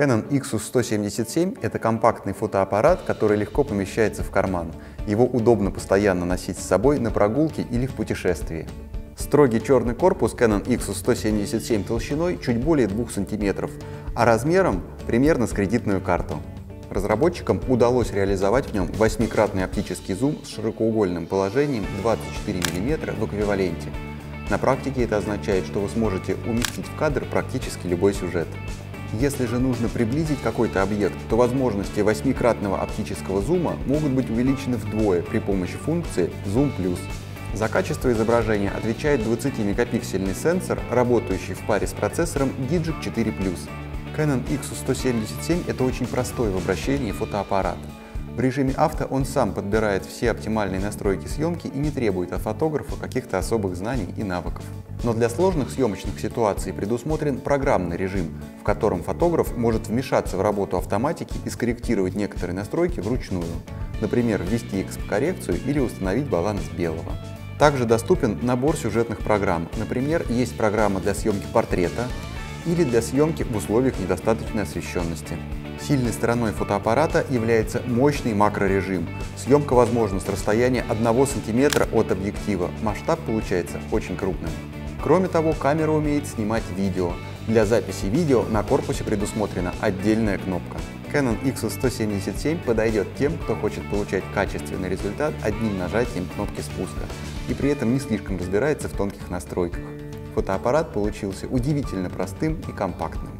Canon Xus 177 — это компактный фотоаппарат, который легко помещается в карман. Его удобно постоянно носить с собой на прогулке или в путешествии. Строгий черный корпус Canon Xus 177 толщиной чуть более 2 см, а размером примерно с кредитную карту. Разработчикам удалось реализовать в нем восьмикратный оптический зум с широкоугольным положением 24 мм в эквиваленте. На практике это означает, что вы сможете уместить в кадр практически любой сюжет. Если же нужно приблизить какой-то объект, то возможности восьмикратного оптического зума могут быть увеличены вдвое при помощи функции Zoom+. За качество изображения отвечает 20-мегапиксельный сенсор, работающий в паре с процессором Digic 4+. Canon Xus177 — это очень простой в обращении фотоаппарат. В режиме авто он сам подбирает все оптимальные настройки съемки и не требует от фотографа каких-то особых знаний и навыков. Но для сложных съемочных ситуаций предусмотрен программный режим, в котором фотограф может вмешаться в работу автоматики и скорректировать некоторые настройки вручную, например, ввести экспокоррекцию или установить баланс белого. Также доступен набор сюжетных программ, например, есть программа для съемки портрета, или для съемки в условиях недостаточной освещенности. Сильной стороной фотоаппарата является мощный макрорежим. Съемка возможна с расстояния 1 см от объектива. Масштаб получается очень крупным. Кроме того, камера умеет снимать видео. Для записи видео на корпусе предусмотрена отдельная кнопка. Canon Xus 177 подойдет тем, кто хочет получать качественный результат одним нажатием кнопки спуска и при этом не слишком разбирается в тонких настройках. Фотоаппарат получился удивительно простым и компактным.